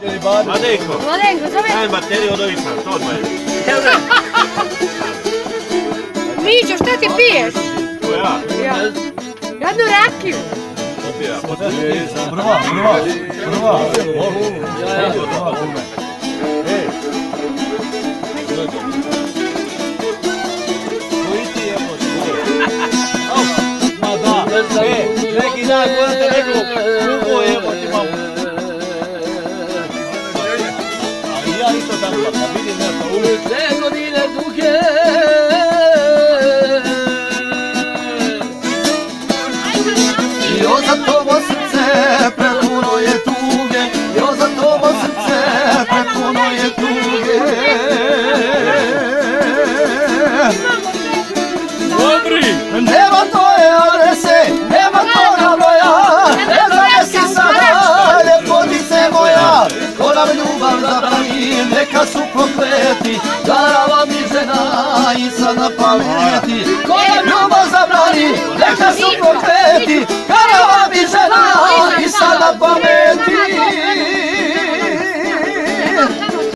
Mladenko, Mladenko, zove daj materiju od ovih sam, to odmah. Mićo, šta ti piješ? To ja, Ja. Jednu rakiju. popija, poslije Prva, prva, prva. Ma da, e, neki dan gledate neku kugu, evo ti mam. A i ja isto tako, kad Cristo, San Juan Camilo y Nelson i sad na pameti. Ko nam ljubav zabrani, neka su prokleti